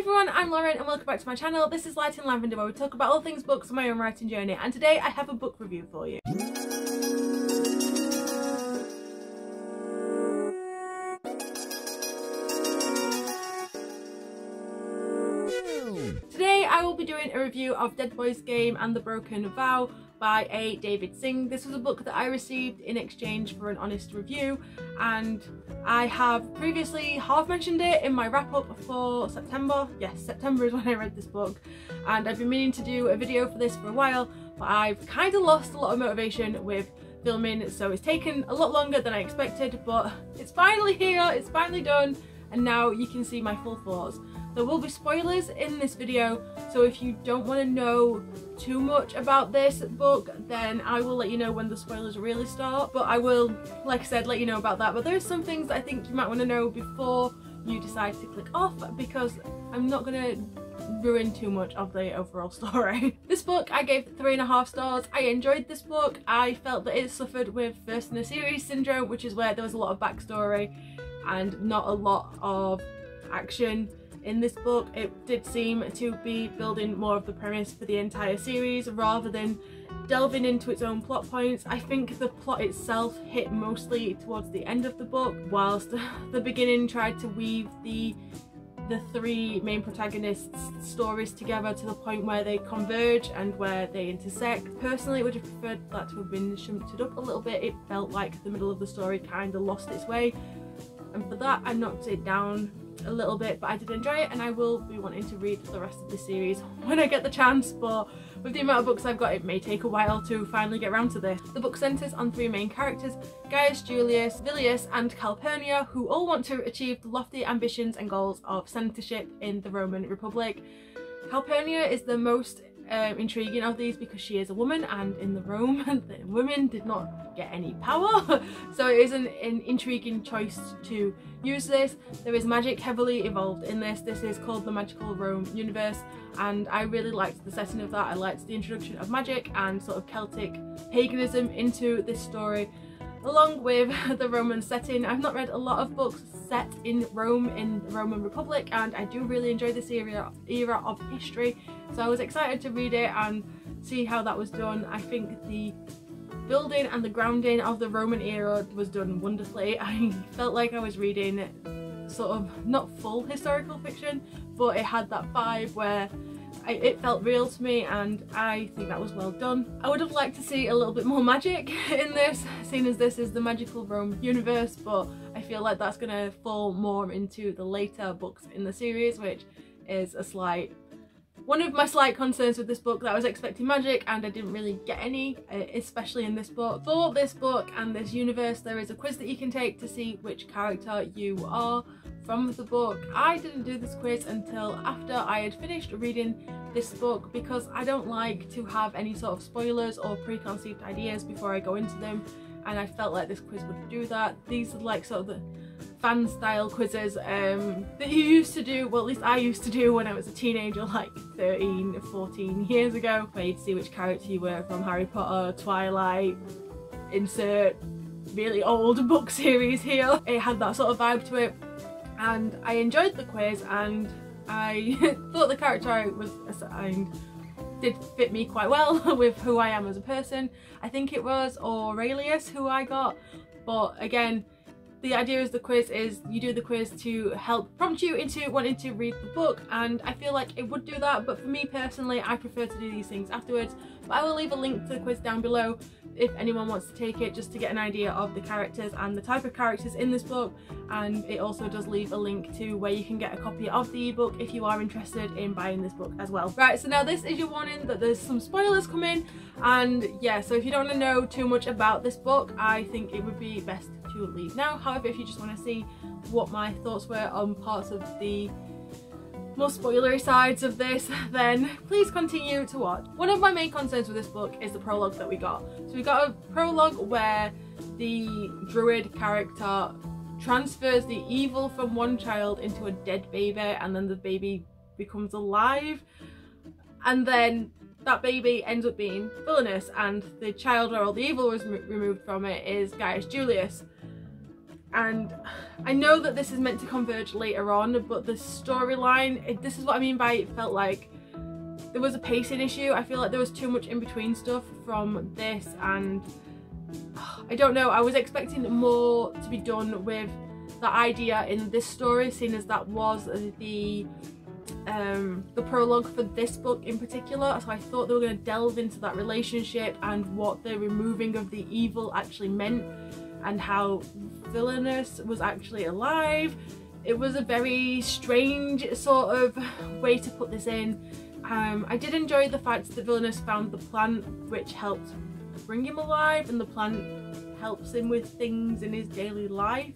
everyone, I'm Lauren and welcome back to my channel. This is Lighting Lavender where we talk about all things books on my own writing journey and today I have a book review for you. Today I will be doing a review of Dead Boys Game and The Broken Vow by A. David Singh. This was a book that I received in exchange for an honest review and I have previously half mentioned it in my wrap up for September. Yes, September is when I read this book and I've been meaning to do a video for this for a while but I've kind of lost a lot of motivation with filming so it's taken a lot longer than I expected but it's finally here, it's finally done and now you can see my full thoughts. There will be spoilers in this video, so if you don't want to know too much about this book, then I will let you know when the spoilers really start. But I will, like I said, let you know about that. But there are some things I think you might want to know before you decide to click off because I'm not going to ruin too much of the overall story. this book I gave three and a half stars. I enjoyed this book. I felt that it suffered with first in a series syndrome, which is where there was a lot of backstory and not a lot of action in this book. It did seem to be building more of the premise for the entire series rather than delving into its own plot points. I think the plot itself hit mostly towards the end of the book whilst the beginning tried to weave the the three main protagonists stories together to the point where they converge and where they intersect. Personally, I would have preferred that to have been shunted up a little bit. It felt like the middle of the story kind of lost its way and for that I knocked it down a little bit but I did enjoy it and I will be wanting to read the rest of the series when I get the chance but with the amount of books I've got it may take a while to finally get around to this. The book centres on three main characters, Gaius Julius, Vilius and Calpurnia who all want to achieve the lofty ambitions and goals of senatorship in the Roman Republic. Calpurnia is the most um, intriguing of these because she is a woman and in the Rome the women did not get any power so it is an, an intriguing choice to use this. There is magic heavily involved in this. This is called the Magical Rome universe and I really liked the setting of that. I liked the introduction of magic and sort of Celtic paganism into this story along with the Roman setting. I've not read a lot of books set in Rome in the Roman Republic and I do really enjoy this era, era of history so I was excited to read it and see how that was done. I think the building and the grounding of the Roman era was done wonderfully. I felt like I was reading sort of not full historical fiction but it had that vibe where I, it felt real to me and I think that was well done. I would have liked to see a little bit more magic in this, seeing as this is the magical Rome universe, but I feel like that's going to fall more into the later books in the series, which is a slight one of my slight concerns with this book that I was expecting magic and I didn't really get any, uh, especially in this book. For this book and this universe there is a quiz that you can take to see which character you are from the book. I didn't do this quiz until after I had finished reading this book because I don't like to have any sort of spoilers or preconceived ideas before I go into them and I felt like this quiz would do that. These are like sort of the fan style quizzes um, that you used to do, well at least I used to do when I was a teenager like 13, 14 years ago where you'd see which character you were from Harry Potter, Twilight, insert really old book series here. It had that sort of vibe to it and I enjoyed the quiz and I thought the character I was assigned did fit me quite well with who I am as a person. I think it was Aurelius who I got but again the idea is the quiz is you do the quiz to help prompt you into wanting to read the book and I feel like it would do that but for me personally I prefer to do these things afterwards. But I will leave a link to the quiz down below if anyone wants to take it just to get an idea of the characters and the type of characters in this book. And it also does leave a link to where you can get a copy of the ebook if you are interested in buying this book as well. Right so now this is your warning that there's some spoilers coming. And yeah so if you don't want to know too much about this book I think it would be best to leave now. However, if you just want to see what my thoughts were on parts of the more spoilery sides of this, then please continue to watch. One of my main concerns with this book is the prologue that we got. So we got a prologue where the druid character transfers the evil from one child into a dead baby and then the baby becomes alive and then that baby ends up being villainous and the child where all the evil was removed from it is Gaius Julius and I know that this is meant to converge later on but the storyline this is what I mean by it felt like there was a pacing issue. I feel like there was too much in between stuff from this and I don't know I was expecting more to be done with the idea in this story seeing as that was the um, the prologue for this book in particular. So I thought they were going to delve into that relationship and what the removing of the evil actually meant and how Villainous was actually alive. It was a very strange sort of way to put this in. Um, I did enjoy the fact that Villainous found the plant which helped bring him alive and the plant helps him with things in his daily life.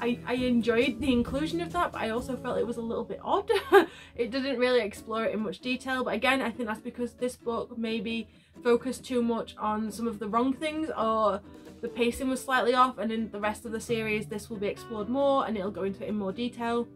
I, I enjoyed the inclusion of that, but I also felt it was a little bit odd. it didn't really explore it in much detail, but again, I think that's because this book maybe focused too much on some of the wrong things or the pacing was slightly off and in the rest of the series this will be explored more and it'll go into it in more detail.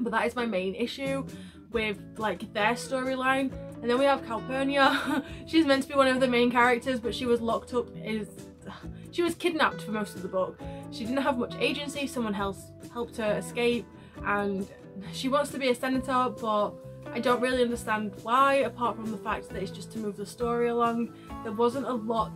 But that is my main issue with like their storyline. And then we have Calpurnia. She's meant to be one of the main characters but she was locked up is she was kidnapped for most of the book she didn't have much agency, someone else helped her escape and she wants to be a senator but I don't really understand why apart from the fact that it's just to move the story along. There wasn't a lot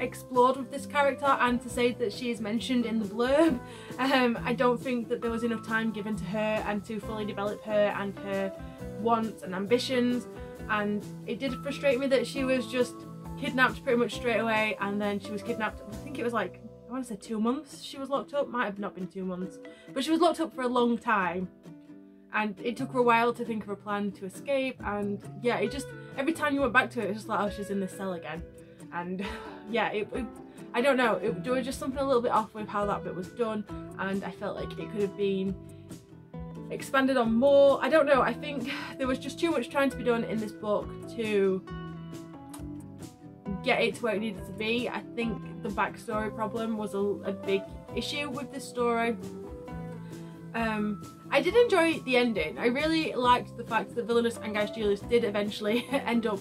explored with this character and to say that she is mentioned in the blurb. Um, I don't think that there was enough time given to her and to fully develop her and her wants and ambitions. And it did frustrate me that she was just kidnapped pretty much straight away and then she was kidnapped I think it was like I want to say two months she was locked up, might have not been two months, but she was locked up for a long time. And it took her a while to think of a plan to escape and yeah, it just, every time you went back to it, it was just like, oh, she's in this cell again. And yeah, it, it I don't know, it, there was just something a little bit off with how that bit was done and I felt like it could have been expanded on more. I don't know, I think there was just too much trying to be done in this book to get it to where it needed to be. I think the backstory problem was a, a big issue with this story. Um, I did enjoy the ending. I really liked the fact that Villainous and Gaius Julius did eventually end up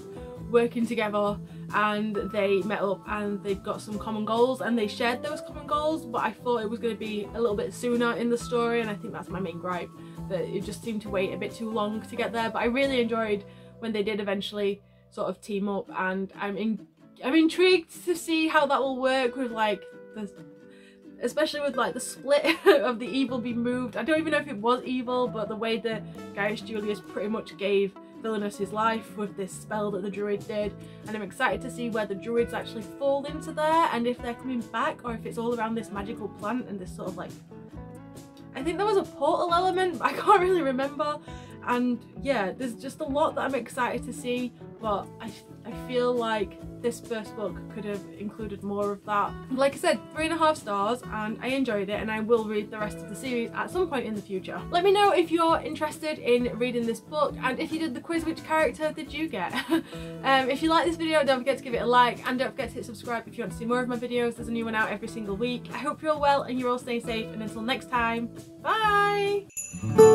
working together and they met up and they got some common goals and they shared those common goals but I thought it was going to be a little bit sooner in the story and I think that's my main gripe that it just seemed to wait a bit too long to get there but I really enjoyed when they did eventually sort of team up and I'm in I'm intrigued to see how that will work with like the especially with like the split of the evil being moved. I don't even know if it was evil, but the way that Gaius Julius pretty much gave Villainous his life with this spell that the druid did. And I'm excited to see where the druids actually fall into there and if they're coming back or if it's all around this magical plant and this sort of like... I think there was a portal element, but I can't really remember. And yeah, there's just a lot that I'm excited to see, but I, I feel like this first book could have included more of that. Like I said, three and a half stars and I enjoyed it and I will read the rest of the series at some point in the future. Let me know if you're interested in reading this book and if you did the quiz, which character did you get? um, if you like this video, don't forget to give it a like and don't forget to hit subscribe if you want to see more of my videos. There's a new one out every single week. I hope you're all well and you're all staying safe and until next time, bye!